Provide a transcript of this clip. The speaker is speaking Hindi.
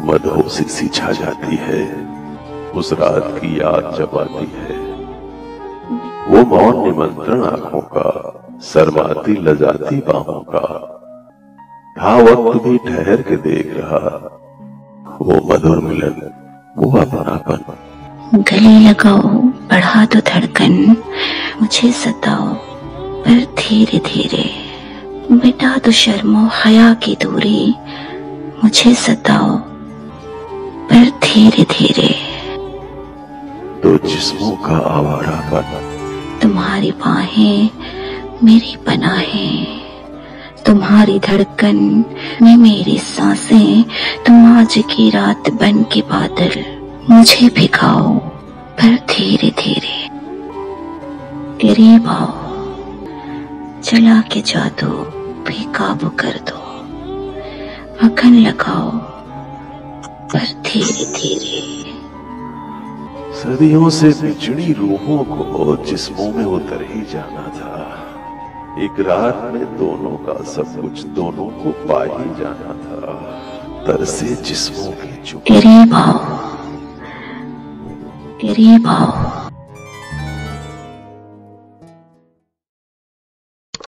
मदहोशी सी छा जाती है। उस रात की याद जब आती है। वो मौन निमंत्रण आँखों का, शर्माती लजाती बाहों का। था वक्त भी ठहर के देख रहा। वो मधुर मिलन वो अपनापन गले लगाओ, बढ़ा दो धड़कन, मुझे सताओ, पर धीरे धीरे मिटा दो शर्मो, हया की दूरी, मुझे सताओ। धीरे धीरे तो जिस्मों का आवारापन तुम्हारी बाहें मेरी पनाहें तुम्हारी धड़कन में मेरी साँसें तुम आज की रात बन के बादल मुझे भिगाओ पर धीरे धीरे करीब आओ चला के जादू भी काबू कर दो। अखन लगाओ। पर धीरे धीरे। सदियों से बिछड़ी रूहों को जिस्मों में उतर ही जाना था। एक रात में दोनों का सब कुछ दोनों को पा ही जाना था। तरसे जिस्मों की चुप करीब आओ करीब आओ